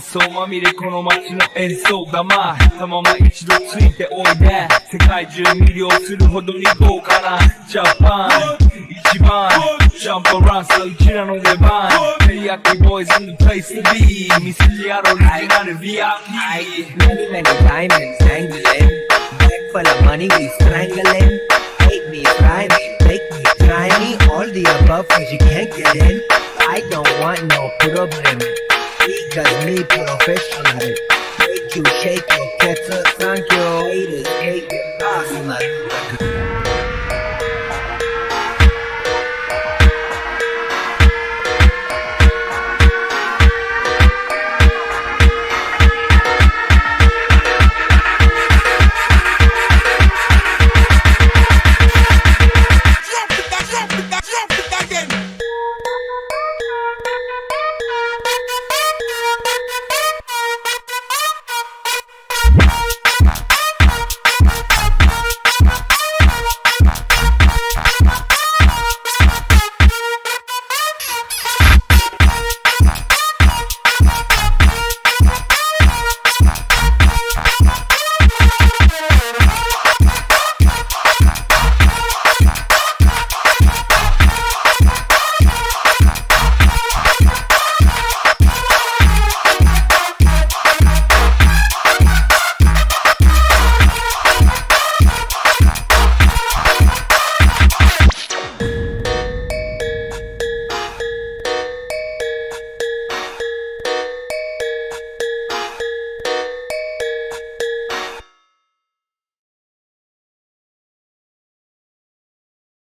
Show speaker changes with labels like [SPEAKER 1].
[SPEAKER 1] そうまみれこの街の演奏玉たまま一度ついておいで世界中魅了するほどに豪華なジャパン一番ジャンプランさうちらの出番テリヤキボーイズ in the place to be 見せてやろうオリジナル VIP
[SPEAKER 2] Many, many diamonds dangling. Back full of money, we strangling. Cause me professional. Make you shake it.